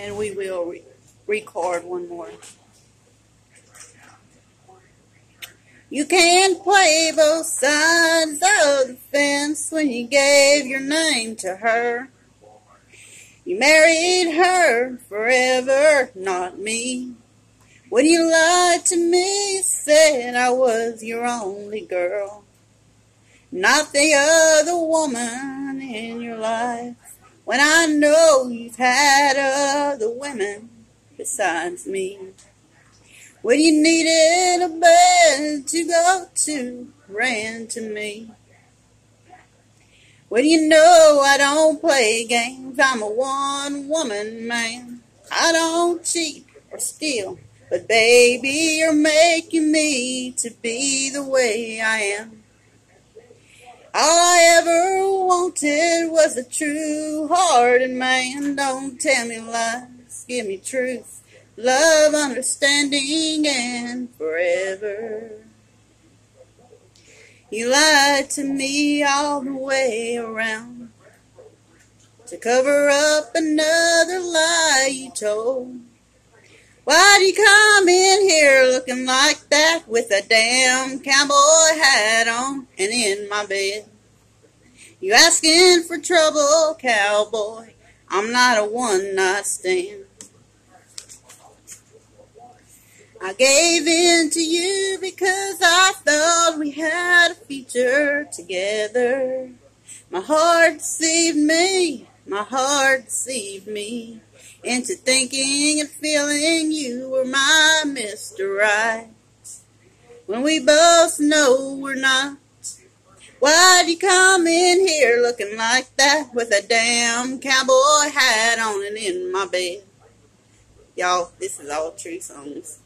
And we will re record one more. You can't play both sides of the fence when you gave your name to her. You married her forever, not me. When you lied to me, said I was your only girl. Not the other woman in your life. When I know you've had other women besides me. When you needed a bed to go to, ran to me. When you know I don't play games, I'm a one woman man. I don't cheat or steal, but baby, you're making me to be the way I am. All I ever wanted was a true-hearted man. Don't tell me lies, give me truth, love, understanding, and forever. You lied to me all the way around to cover up another lie you told. Why'd you come in here looking like that with a damn cowboy hat on and in my bed? You asking for trouble, cowboy. I'm not a one-night stand. I gave in to you because I thought we had a future together. My heart deceived me, my heart deceived me into thinking and feeling you were my Mr. Right. When we both know we're not. Why'd you come in here looking like that with a damn cowboy hat on and in my bed? Y'all, this is all true songs.